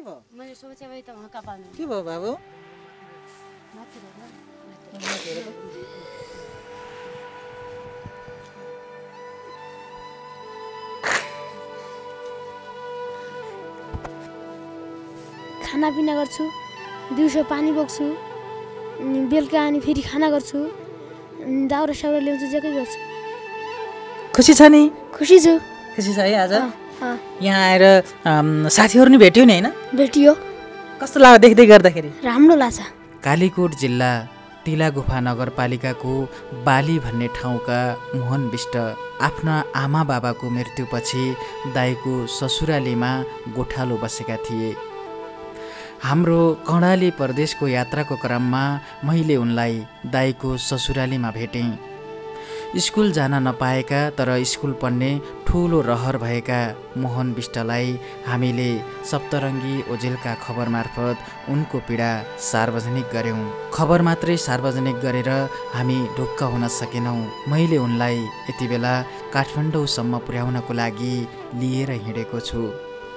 के भयो मैले सोचे भाइ त हँका पाल्नु के भयो बाबु। खानापिना गर्छु दिउँसो पानी बोक्छु अनि बेलुका अनि फेरि खाना गर्छु अनि दाउरा साउरा ल्याउँछु जे गर्छु। खुसी छ नि? खुसी छु। खुसी छ है आज? यहाँ आएर साथीहरू नि भेट्यो नि होइन? भेटियो। कस्तो लाग्यो देख्दै गर्दाखेरि? राम्रो लाग्छ। कालीकोट जिल्ला तिला गुफा नगरपालिकाको बाली भन्ने ठाउँका मोहन विष्ट आफ्ना आमा बाबाको मृत्युपछि दाईको ससुरालीमा गोठालो बसेका थिए। हाम्रो कर्णाली प्रदेशको यात्राको क्रममा मैले उनलाई दाईको ससुरालीमा भेटेँ। स्कुल जान नपाएका तर स्कुल पढ्ने ठुलो रहर भएका मोहन विष्टलाई हामीले सप्तरङ्गी ओझेलका खबर मार्फत उनको पीडा सार्वजनिक गऱ्यौँ। खबर मात्रै सार्वजनिक गरेर हामी ढुक्क हुन सकेनौँ। मैले उनलाई यति बेला काठमाडौँसम्म पुर्याउनको लागि लिएर हिँडेको छु।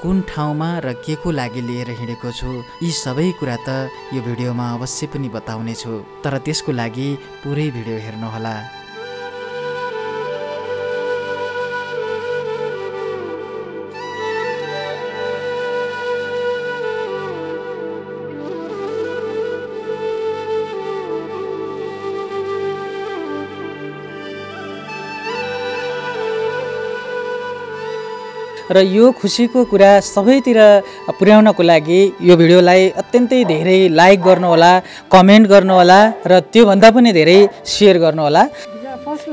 कुन ठाउँमा र के को लागि लिएर हिँडेको छु यी सबै कुरा त यो भिडियोमा अवश्य पनि बताउनेछु। तर त्यसको लागि पुरै भिडियो हेर्नुहोला। र यो खुसीको कुरा सबैतिर पुर्याउनको लागि यो भिडियोलाई अत्यन्तै धेरै लाइक गर्नुहोला कमेन्ट गर्नुहोला र त्योभन्दा पनि धेरै सेयर गर्नुहोला।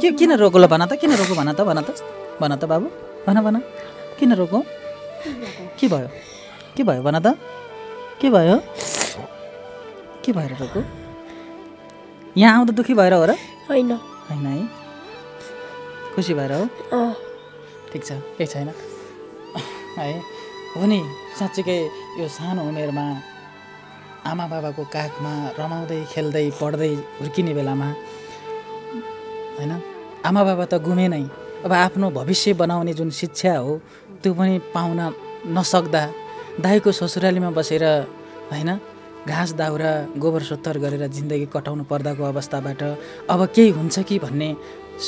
के किन रोको ल भन त किन रोको भन त भन त भन त बाबु भन भन। किन रोको? के भयो? के भयो भन त? के भयो? के भएर रोको? यहाँ आउँदा दुःखी भएर हो र? होइन। होइन है? खुसी भएर हो? ठिक छ केही छैन। है? हो नि साँच्चीकै यो सानो उमेरमा आमा बाबाको काखमा रमाउँदै खेल्दै पढ्दै हुर्किने बेलामा होइन? आमा बाबा त गुमे नै। अब आफ्नो भविष्य बनाउने जुन शिक्षा हो त्यो पनि पाउन नसक्दा दाईको ससुरालीमा बसेर होइन? घाँस दाउरा गोबर सोत्तर गरेर जिन्दगी कटाउनु पर्दाको अवस्थाबाट अब केही हुन्छ कि भन्ने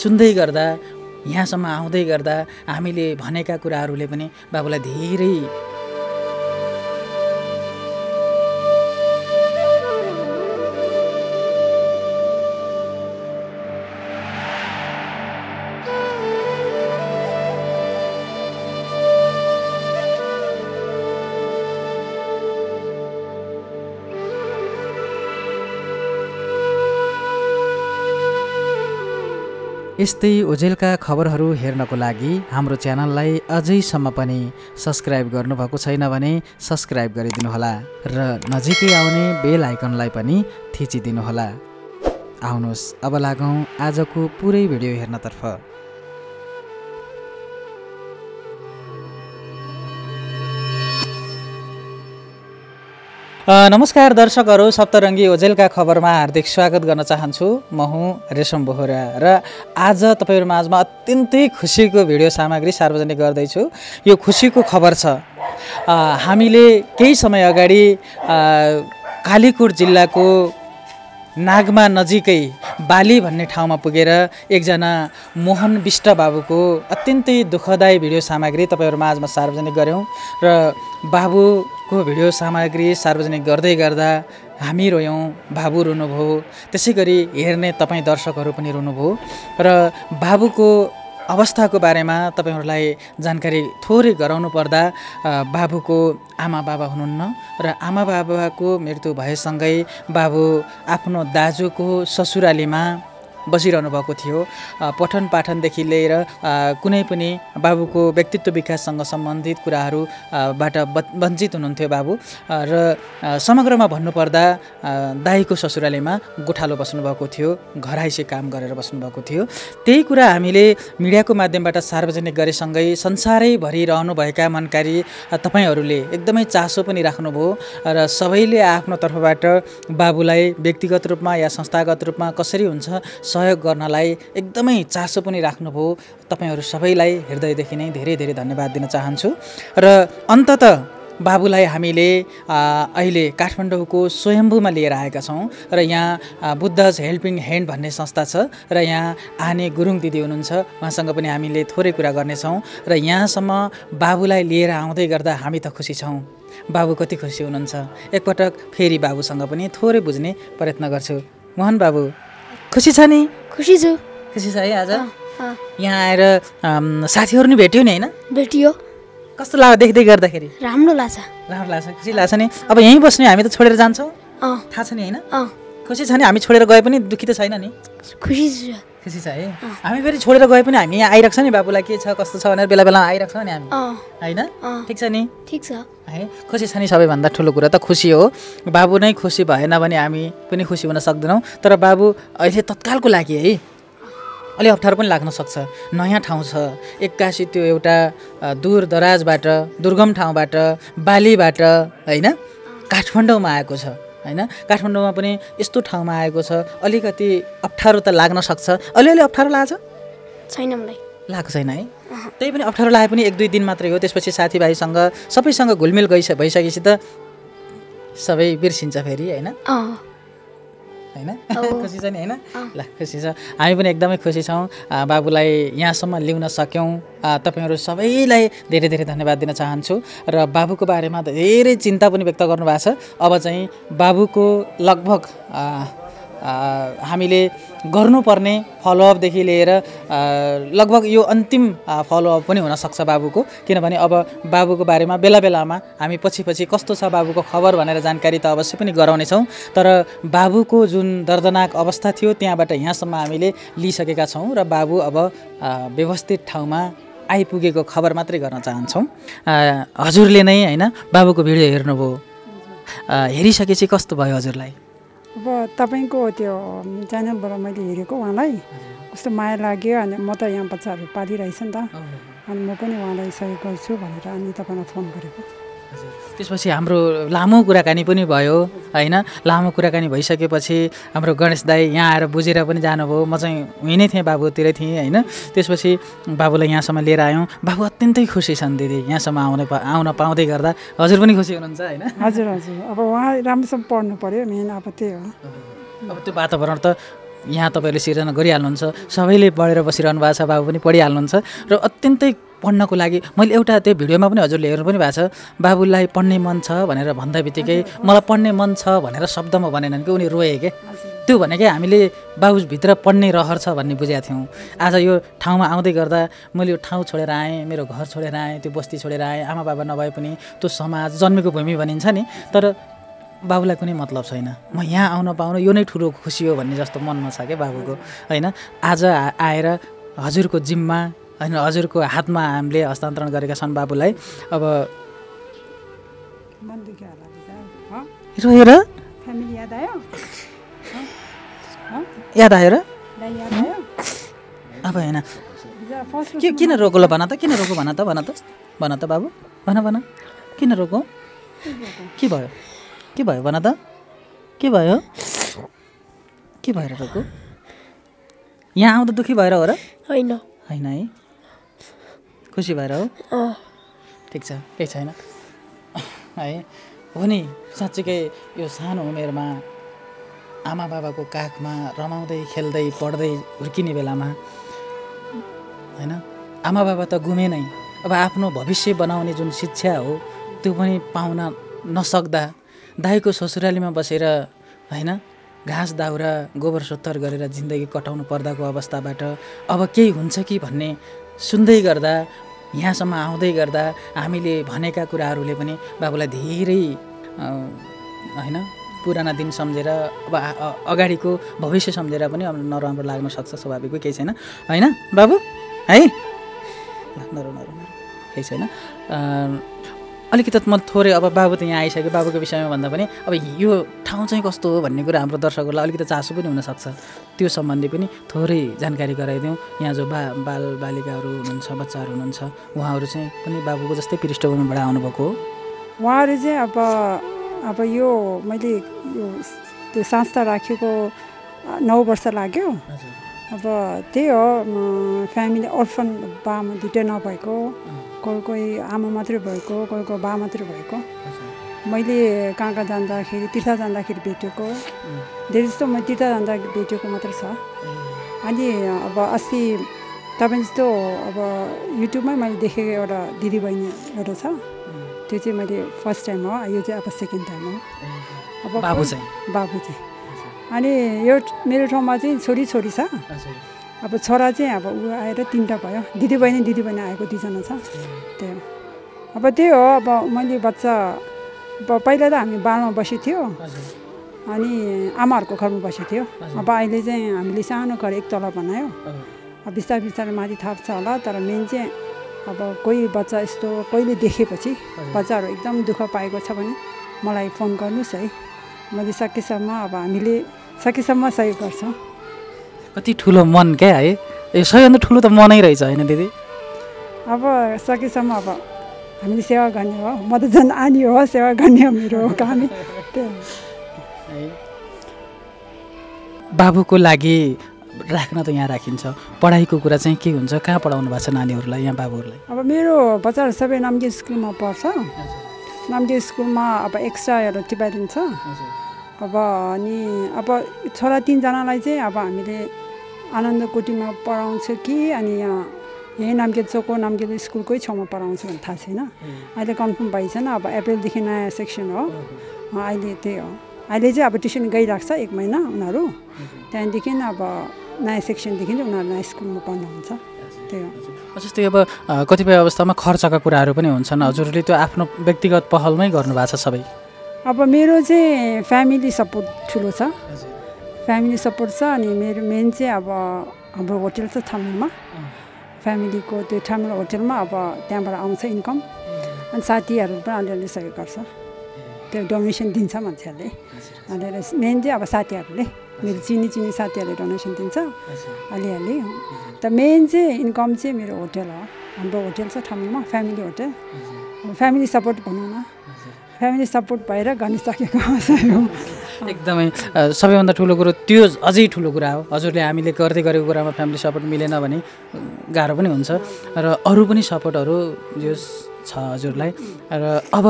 सुन्दै गर्दा यहाँसम्म आउँदै गर्दा हामीले भनेका कुराहरूले पनि बाबुलाई धेरै यस्तै ओझेलका खबरहरू हेर्नको लागि हाम्रो च्यानललाई अझैसम्म पनि सब्सक्राइब गर्नुभएको छैन भने सब्सक्राइब गरिदिनुहोला र नजिकै आउने बेल आइकनलाई पनि थिचिदिनुहोला। आउनुहोस् अब लागौँ आजको पुरै भिडियो हेर्नतर्फ। नमस्कार दर्शकहरू सप्तरङ्गी ओझेलका खबरमा हार्दिक स्वागत गर्न चाहन्छु। म हुँ रेशम बोहरा र आज तपाईँहरू माझमा अत्यन्तै खुसीको भिडियो सामग्री सार्वजनिक गर्दैछु। यो खुसीको खबर छ। हामीले केही समय अगाडि कालीकोट जिल्लाको नागमा नजिकै बाली भन्ने ठाउँमा पुगेर एकजना मोहन विष्ट बाबुको अत्यन्तै दुःखदायी भिडियो सामग्री तपाईँहरू माझमा सार्वजनिक गऱ्यौँ र बाबुको भिडियो सामग्री सार्वजनिक गर्दै गर्दा हामी रोयौँ बाबु रुनुभयो। त्यसै गरी हेर्ने तपाईँ दर्शकहरू पनि रुनुभयो। र बाबुको अवस्थाको बारेमा तपाईँहरूलाई जानकारी थोरै गराउनु पर्दा बाबुको आमा बाबा हुनुहुन्न र आमा बाबाको मृत्यु भएसँगै बाबु आफ्नो दाजुको ससुरालीमा बसिरहनु भएको थियो। पठन पाठनदेखि लिएर कुनै पनि बाबुको व्यक्तित्व विकाससँग सम्बन्धित कुराहरू अ, बाट ब- वञ्चित हुनुहुन्थ्यो बाबु। र समग्रमा भन्नुपर्दा दाईको ससुरालीमा गोठालो बस्नुभएको थियो घराइसे काम गरेर बस्नुभएको थियो। त्यही कुरा हामीले मिडियाको माध्यमबाट सार्वजनिक गरेसँगै संसारैभरि रहनुभएका मनकारी तपाईँहरूले एकदमै चासो पनि राख्नुभयो र सबैले आफ्नो तर्फबाट बाबुलाई व्यक्तिगत रूपमा या संस्थागत रूपमा कसरी हुन्छ सहयोग गर्नलाई एकदमै चासो पनि राख्नुभयो। तपाईँहरू सबैलाई हृदयदेखि नै धेरै धेरै धन्यवाद दिन चाहन्छु। र अन्तत बाबुलाई हामीले अहिले काठमाडौँको स्वयम्भूमा लिएर आएका छौँ र यहाँ बुद्धज हेल्पिङ ह्यान्ड भन्ने संस्था छ र यहाँ आने गुरुङ दिदी हुनुहुन्छ। उहाँसँग पनि हामीले थोरै कुरा गर्नेछौँ र यहाँसम्म बाबुलाई लिएर आउँदै गर्दा हामी त खुसी छौँ। बाबु कति खुसी हुनुहुन्छ। एकपटक फेरि बाबुसँग पनि थोरै बुझ्ने प्रयत्न गर्छु। मोहन बाबु। खुसी छ नि? खुसी छु। खुसी छ है आज? यहाँ आएर साथीहरू नि भेट्यो नि होइन? भेटियो। कस्तो लाग्यो देख्दै गर्दाखेरि? राम्रो लाग्छ। राम्रो लाग्छ खुसी लाग्छ नि। अब यहीँ बस्ने हामी त छोडेर जान्छौँ। थाहा छ नि होइन? खुसी छ नि हामी छोडेर गए पनि दुःखी त छैन नि। खुसी छु। खुसी छ है। हामी फेरि छोडेर गए पनि हामी यहाँ आइरहेको छ नि बाबुलाई के छ कस्तो छ भनेर बेला बेलामा आइरहेको छ नि हामी। होइन? ठिक छ नि? ठिक छ। है खुसी छ नि सबैभन्दा ठुलो कुरा त खुसी हो। बाबु नै खुसी भएन भने हामी पनि खुसी हुन सक्दैनौँ। तर बाबु अहिले तत्कालको लागि है। अलि अप्ठ्यारो पनि लाग्न सक्छ। नयाँ ठाउँ छ। एक्कासी त्यो एउटा दूर दराजबाट दुर्गम ठाउँबाट बालीबाट होइन? काठमाडौँमा आएको छ। होइन? काठमाडौँमा पनि यस्तो ठाउँमा आएको छ। अलिकति अप्ठ्यारो त लाग्न सक्छ। अलिअलि अप्ठ्यारो लाग्छ? छैन मलाई। लागेको छैन है? त्यही पनि अप्ठ्यारो लागे पनि एक दुई दिन मात्रै हो। त्यसपछि साथीभाइसँग सबैसँग घुलमिल गइस भइसकेपछि त सबै बिर्सिन्छ फेरि होइन? होइन? खुसी छ नि होइन? ल खुसी छ। हामी पनि एकदमै खुसी छौँ। बाबुलाई यहाँसम्म ल्याउन सक्यौँ। तपाईँहरू सबैलाई धेरै धेरै धन्यवाद दिन चाहन्छु। र बाबुको बारेमा धेरै चिन्ता पनि व्यक्त गर्नुभएको छ। अब चाहिँ बाबुको लगभग हामीले गर्नुपर्ने फलोअपदेखि लिएर लगभग यो अन्तिम फलोअप पनि हुनसक्छ बाबुको। किनभने अब बाबुको बारेमा बेला बेलामा हामी पछि पछि कस्तो छ बाबुको खबर भनेर जानकारी त अवश्य पनि गराउनेछौँ। तर बाबुको जुन दर्दनाक अवस्था थियो त्यहाँबाट यहाँसम्म हामीले लिइसकेका छौँ र बाबु अब व्यवस्थित ठाउँमा आइपुगेको खबर मात्रै गर्न चाहन्छौँ। हजुरले नै होइन बाबुको भिडियो हेर्नुभयो। हेरिसकेपछि कस्तो भयो हजुरलाई? अब तपाईँको त्यो च्यानलबाट मैले हेरेको उहाँलाई। कस्तो माया लाग्यो अनि म त यहाँ बच्चाहरू पालिरहेछ नि त। अनि म पनि उहाँलाई सहयोग गर्छु भनेर अनि तपाईँलाई फोन गरेको। त्यसपछि हाम्रो लामो कुराकानी पनि भयो होइन? लामो कुराकानी भइसकेपछि हाम्रो गणेश दाई यहाँ आएर बुझेर पनि जानुभयो। म चाहिँ उहीँ नै थिएँ बाबुतिरै थिएँ होइन? त्यसपछि बाबुलाई यहाँसम्म लिएर आयौँ। बाबु अत्यन्तै खुसी छन् दिदी यहाँसम्म आउने पा आउन पाउँदै गर्दा। हजुर पनि खुसी हुनुहुन्छ होइन? हजुर हजुर। अब उहाँ राम्रोसँग पढ्नु पऱ्यो मेन अब त्यही हो। अब त्यो वातावरण त यहाँ तपाईँहरूले सिर्जना गरिहाल्नुहुन्छ। सबैले पढेर बसिरहनु भएको छ बाबु पनि पढिहाल्नुहुन्छ र अत्यन्तै पढ्नको लागि मैले एउटा त्यो भिडियोमा पनि हजुरले हेर्नु पनि भएको छ बाबुलाई पढ्ने मन छ भनेर भन्दा बित्तिकै मलाई पढ्ने मन छ भनेर शब्दमा भनेनन् कि उनी रोए के? त्यो भनेकै हामीले बाबुभित्र पढ्ने रहर छ भन्ने बुझेका थियौँ। आज यो ठाउँमा आउँदै गर्दा मैले यो ठाउँ छोडेर आएँ मेरो घर छोडेर आएँ त्यो बस्ती छोडेर आएँ आमा बाबा नभए पनि त्यो समाज जन्मेको भूमि भनिन्छ नि। तर बाबुलाई कुनै मतलब छैन। म यहाँ आउन पाउनु यो नै ठुलो खुसी हो भन्ने जस्तो मनमा छ क्या बाबुको होइन? आज आएर हजुरको जिम्मा होइन? हजुरको हातमा हामीले हस्तान्तरण गरेका छन् बाबुलाई। अब रोएर? याद आयो? र? दाइ याद आयो? अब होइन। के किन रोको ल भन त किन रोको? भन त भन त भन त बाबु। भन भन। किन रोको? के भयो? के भयो भन त के भयो? के भएर रोको यहाँ आउँदा दुःखी भएर हो र? होइन। होइन है? खुसी भएर हो? ठिक छ केही छैन। है? हो नि साँच्चीकै यो सानो उमेरमा आमा बाबाको काखमा रमाउँदै खेल्दै पढ्दै हुर्किने बेलामा होइन? आमा बाबा त गुमे नै। अब आफ्नो भविष्य बनाउने जुन शिक्षा हो त्यो पनि पाउन नसक्दा दाईको ससुरालीमा बसेर होइन घाँस दाउरा गोबर सोत्तर गरेर जिन्दगी कटाउनु पर्दाको अवस्थाबाट अब केही हुन्छ कि भन्ने सुन्दै गर्दा यहाँसम्म आउँदै गर्दा हामीले भनेका कुराहरूले पनि बाबुलाई धेरै होइन पुराना दिन सम्झेर अब अगाडिको भविष्य सम्झेर पनि अब नराम्रो लाग्न सक्छ स्वाभाविक केही छैन। होइन बाबु? है? नरौ नरौ केही छैन। अलिकति म थोरै अब बाबु त यहाँ आइसक्यो बाबुको विषयमा भन्दा पनि अब यो ठाउँ चाहिँ कस्तो हो भन्ने कुरा हाम्रो दर्शकहरूलाई अलिकति चासो पनि हुनसक्छ। त्यो सम्बन्धी पनि थोरै जानकारी गराइदिउँ। यहाँ जो बा बाल बालिकाहरू हुनुहुन्छ बच्चाहरू हुनुहुन्छ उहाँहरू चाहिँ पनि बाबुको जस्तै पृष्ठभूमिबाट आउनुभएको हो। उहाँहरू चाहिँ अब अब यो मैले यो त्यो संस्था राखेको नौ वर्ष लाग्यो। अब त्यही हो फ्यामिली अर्फन बामा दुइटै नभएको। कोही कोही आमा मात्रै भएको कोही कोही बा मात्रै भएको। मैले कहाँ कहाँ जाँदाखेरि तीर्थ जाँदाखेरि भेटेको। धेरै जस्तो म तीर्थ जाँदा भेटेको मात्रै छ। अनि अब अस्ति तपाईँ जस्तो अब युट्युबमै मैले देखेको एउटा दिदीबहिनी एउटा छ त्यो चाहिँ मैले फर्स्ट टाइम हो यो चाहिँ अब सेकेन्ड टाइम हो। अब बाबु चाहिँ बाबु चाहिँ अनि यो मेरो ठाउँमा चाहिँ छोरी छोरी छ। अब छोरा चाहिँ अब ऊ आएर तिनवटा भयो। दिदीबहिनी दिदीबहिनी आएको दुईजना छ। त्यही अब त्यही हो अब मैले बच्चा अब पहिला त हामी बालमा बसेको थियो अनि आमाहरूको घरमा बसेको थियो अब अहिले चाहिँ हामीले सानो घर एक तला बनायो। अब बिस्तारै बिस्तारै माथि थाप्छ होला तर मेन चाहिँ अब कोही बच्चा यस्तो कहिले देखेपछि बच्चाहरू एकदम दुःख पाएको छ भने मलाई फोन गर्नुहोस् है। मैले सकेसम्म अब हामीले सकेसम्म सहयोग गर्छौँ। कति ठुलो मन क्या है? यो सबैभन्दा ठुलो त मनै रहेछ होइन दिदी? अब सकेसम्म अब हामीले सेवा गर्ने हो म त झन् आनी हो सेवा गर्ने हो मेरो काम बाबुको लागि राख्न त यहाँ राखिन्छ। पढाइको कुरा चाहिँ के हुन्छ? कहाँ पढाउनु भएको छ नानीहरूलाई यहाँ बाबुहरूलाई? अब मेरो बच्चाहरू सबै नाम्गे स्कुलमा पढ्छ। नाम्गे स्कुलमा अब एक्स्ट्रा एउटा टिपाइदिन्छ अब अनि अब छोरा तिनजनालाई चाहिँ अब हामीले आनन्द कोटीमा पढाउँछ कि अनि यहाँ यहीँ नाम्गे चोको नाम्गे स्कुलकै छेउमा पढाउँछ भने थाहा छैन। अहिले कन्फर्म भइसकेन अब एप्रिलदेखि नयाँ सेक्सन हो। अहिले त्यही हो। अहिले चाहिँ अब ट्युसन गइरहेको छ एक महिना उनीहरू। त्यहाँदेखि अब नयाँ सेक्सनदेखि चाहिँ उनीहरू नयाँ स्कुलमा पढ्नुहुन्छ त्यही हो। जस्तै अब कतिपय अवस्थामा खर्चका कुराहरू पनि हुन्छन्। हजुरले त्यो आफ्नो व्यक्तिगत पहलमै गर्नुभएको छ सबै। अब मेरो चाहिँ फ्यामिली सपोर्ट ठुलो छ। फ्यामिली सपोर्ट छ अनि मेरो मेन चाहिँ अब हाम्रो होटेल छ थामिलमा फ्यामिलीको त्यो थामिल होटेलमा अब त्यहाँबाट आउँछ इन्कम अनि साथीहरू पनि अलिअलि सहयोग गर्छ। त्यो डोनेसन दिन्छ मान्छेहरूले। अलिअलि मेन चाहिँ अब साथीहरूले। मेरो चिनी चिनी साथीहरूले डोनेसन दिन्छ। अलिअलि। त मेन चाहिँ इन्कम चाहिँ मेरो होटेल हो। हाम्रो होटेल छ ठाउँमा फ्यामिली होटेल फ्यामिली सपोर्ट भनौँ न। फ्यामिली सपोर्ट भएर गर्न सकेको सहयोग एकदमै सबैभन्दा ठुलो कुरो त्यो अझै ठुलो कुरा हो। हजुरले हामीले गर्दै गरेको कुरामा फ्यामिली सपोर्ट मिलेन भने गाह्रो पनि हुन्छ। र अरू पनि सपोर्टहरू जो छ हजुरलाई। र अब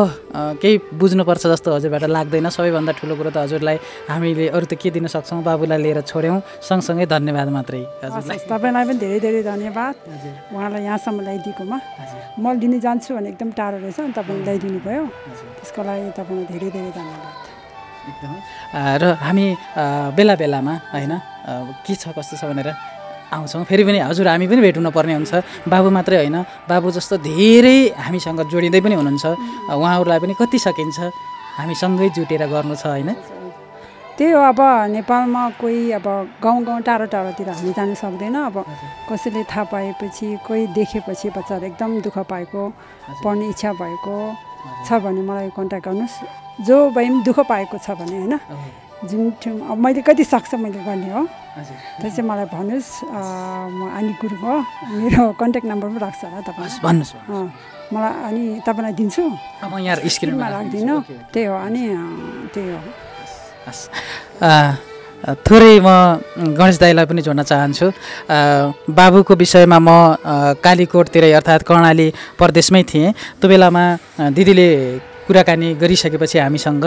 केही बुझ्नुपर्छ जस्तो हजुरबाट लाग्दैन। सबैभन्दा ठुलो कुरो त हजुरलाई हामीले अरू त के दिन सक्छौँ? बाबुलाई लिएर छोड्यौँ। सँगसँगै धन्यवाद मात्रै हजुरलाई। तपाईँलाई पनि धेरै धेरै धन्यवाद। उहाँलाई यहाँसम्म ल्याइदिएकोमा म। लिन जान्छु भने एकदम टाढो रहेछ अनि तपाईँले ल्याइदिनु भयो त्यसको लागि तपाईँलाई धेरै धेरै धन्यवाद। एकदमै। र हामी बेला बेलामा होइन के छ कस्तो छ भनेर आउँछौँ। फेरि पनि हजुर हामी पनि भेट हुनुपर्ने हुन्छ। बाबु मात्रै होइन। बाबु जस्तो धेरै हामीसँग जोडिँदै पनि हुनुहुन्छ। उहाँहरूलाई पनि कति सकिन्छ हामी सँगै जुटेर गर्नु छ होइन? त्यही हो अब नेपालमा कोही अब गाउँ गाउँ टाढो टाढोतिर हामी जान सक्दैन। अब कसैले थाहा पाएपछि कोही देखेपछि बच्चाहरू एकदम दुःख पाएको पढ्ने इच्छा भएको छ भने मलाई कन्ट्याक्ट गर्नुहोस्। जो भए पनि दुःख पाएको छ भने होइन? जुन अब मैले कति सक्छ मैले गर्ने हो। त्यो चाहिँ मलाई भन्नुहोस् म आनी गुरुङ हो मेरो कन्ट्याक्ट नम्बर पनि राख्छ होला तपाईँलाई भन्नुहोस् मलाई अनि तपाईँलाई दिन्छु। यहाँ स्क्रिनमा राखिदिनु। त्यही हो अनि त्यही हो। हस् थोरै म गणेश दाईलाई पनि जोड्न चाहन्छु। बाबुको विषयमा म कालीकोटतिर अर्थात् कर्णाली प्रदेशमै थिएँ। त्यो बेलामा दिदीले कुराकानी गरिसकेपछि हामीसँग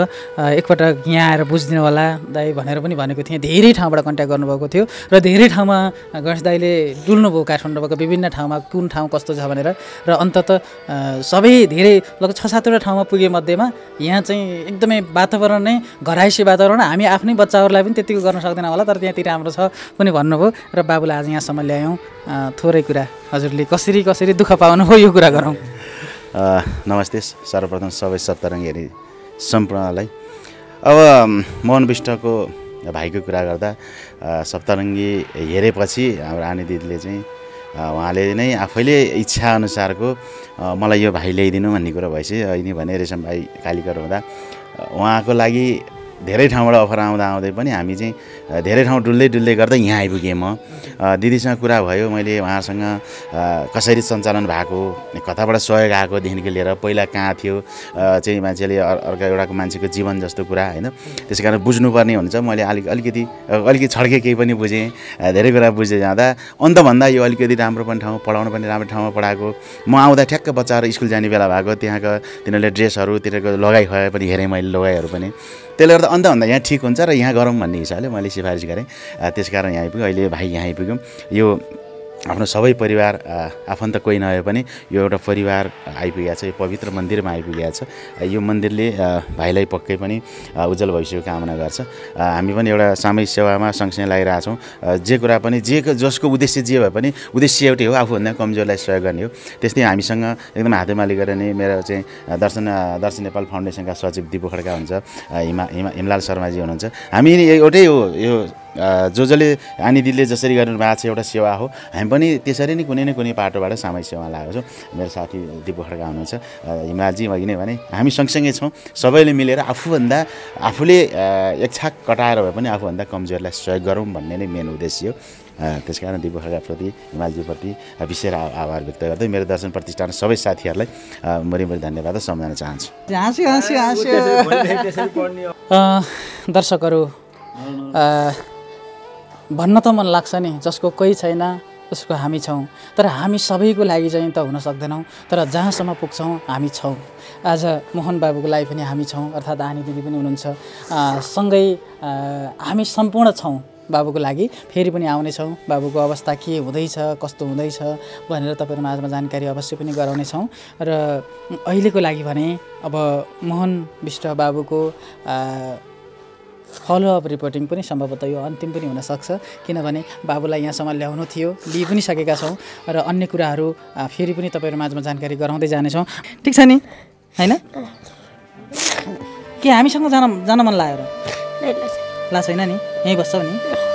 एकपटक यहाँ आएर बुझिदिनु होला दाई भनेर पनि भनेको थिएँ। धेरै ठाउँबाट कन्ट्याक्ट गर्नुभएको थियो र धेरै ठाउँमा गणेश दाईले डुल्नुभयो काठमाडौँको विभिन्न ठाउँमा कुन ठाउँ कस्तो छ भनेर र अन्तत सबै धेरै लगभग छ सातवटा ठाउँमा पुगे मध्येमा यहाँ चाहिँ एकदमै वातावरण नै घराइसी वातावरण। हामी आफ्नै बच्चाहरूलाई पनि त्यतिको गर्न सक्दैन होला तर त्यहाँतिर राम्रो छ पनि भन्नुभयो र बाबुलाई आज यहाँसम्म ल्यायौँ। थोरै कुरा हजुरले कसरी कसरी दुःख पाउनुभयो यो कुरा गरौँ। नमस्ते सर्वप्रथम सबै सप्तरङ्गी हेरी सम्पूर्णलाई। अब मोहन विष्टको भाइको कुरा गर्दा सप्तरङ्गी हेरेपछि हाम्रो आनी दिदीले चाहिँ उहाँले नै आफैले इच्छाअनुसारको मलाई यो भाइ ल्याइदिनु भन्ने कुरो भएपछि अहिले भने रेशम भाइ कालीकर हुँदा उहाँको लागि धेरै ठाउँबाट अफर आउँदा आउँदै पनि हामी चाहिँ धेरै ठाउँ डुल्दै डुल्दै गर्दै यहाँ आइपुगेँ म। दिदीसँग कुरा भयो मैले उहाँसँग कसरी सञ्चालन भएको कताबाट सहयोग आएकोदेखिको लिएर पहिला कहाँ थियो चाहिँ मान्छेले अर- अर्को एउटाको मान्छेको जीवन जस्तो कुरा होइन? त्यस कारण बुझ्नुपर्ने हुन्छ। मैले अलिक अलिकति अलिकति छड्के केही पनि बुझेँ धेरै कुरा बुझ्दै जाँदा। अन्तभन्दा यो अलिकति राम्रो पनि ठाउँ पढाउनु पनि राम्रो ठाउँमा पढाएको। म आउँदा ठ्याक्क बच्चाहरू स्कुल जाने बेला भएको त्यहाँको तिनीहरूले ड्रेसहरू तिनीहरूको लगाइ खुवाइ पनि हेरेँ मैले लगाइहरू पनि। त्यसले गर्दा अन्तभन्दा यहाँ ठिक हुन्छ र यहाँ गरौँ भन्ने हिसाबले मैले सिफारिस गरेँ। अ, त्यस कारण यहाँ आइपुग्यो। अहिले भाइ यहाँ आइपुग्यौँ। यो आफ्नो सबै परिवार आफन्त कोही नभए पनि यो एउटा परिवार आइपुगेको छ यो पवित्र मन्दिरमा आइपुगेको छ। यो मन्दिरले भाइलाई पक्कै पनि उज्जवल भविष्यको कामना गर्छ। हामी पनि एउटा सामूहिक सेवामा सँगसँगै लागिरहेछौँ जे कुरा पनि जे जसको उद्देश्य जे भए पनि उद्देश्य एउटै हो आफूभन्दा कमजोरलाई सहयोग गर्ने हो। त्यस्तै हामीसँग एकदम हातेमाली गरेर नै मेरो चाहिँ दर्शन दर्शन नेपाल फाउन्डेसनका सचिव दिपु खड्का हुन्छ हिमा हिमा हिमलाल शर्माजी हुनुहुन्छ। हामी एउटै हो यो जो जसले आनी दिदीले जसरी गर्नु भएको छ एउटा सेवा हो हामी पनि त्यसरी नै कुनै न कुनै पाटोबाट सामाजिक सेवा लागेको छौँ। मेरो साथी दिपु खड्का हुनुहुन्छ हिमालजी अघि नै भने हामी सँगसँगै छौँ सबैले मिलेर आफूभन्दा आफूले एक छाक कटाएर भए पनि आफूभन्दा कमजोरलाई सहयोग गरौँ भन्ने नै मेन उद्देश्य हो। त्यस कारण दिपु खड्काप्रति हिमालजीप्रति विशेष आभार व्यक्त गर्दै मेरो दर्शन प्रतिष्ठान सबै साथीहरूलाई मरिमरि धन्यवाद र सम्झन चाहन्छु। दर्शकहरू भन्न त मन लाग्छ नि जसको कोही छैन उसको हामी छौँ। तर हामी सबैको लागि चाहिँ त हुन सक्दैनौँ। तर जहाँसम्म पुग्छौँ हामी छौँ। आज मोहन बाबुको लागि पनि हामी छौँ अर्थात् आनी दिदी पनि हुनुहुन्छ। सँगै हामी सम्पूर्ण छौँ बाबुको लागि। फेरि पनि आउनेछौँ। बाबुको अवस्था के हुँदैछ कस्तो हुँदैछ भनेर तपाईँहरू माझमा जानकारी अवश्य पनि गराउनेछौँ। र अहिलेको लागि भने अब मोहन विष्ट बाबुको फलोअप रिपोर्टिङ पनि सम्भवतः यो अन्तिम पनि हुनसक्छ। किनभने बाबुलाई यहाँसम्म ल्याउनु थियो लिइ पनि सकेका छौँ र अन्य कुराहरू फेरि पनि तपाईँहरू माझमा जानकारी गराउँदै जानेछौँ। ठिक छ नि? होइन? के हामीसँग जान जान मन लाग्यो र? ला छैन नि? यहीँ बस्छौ नि।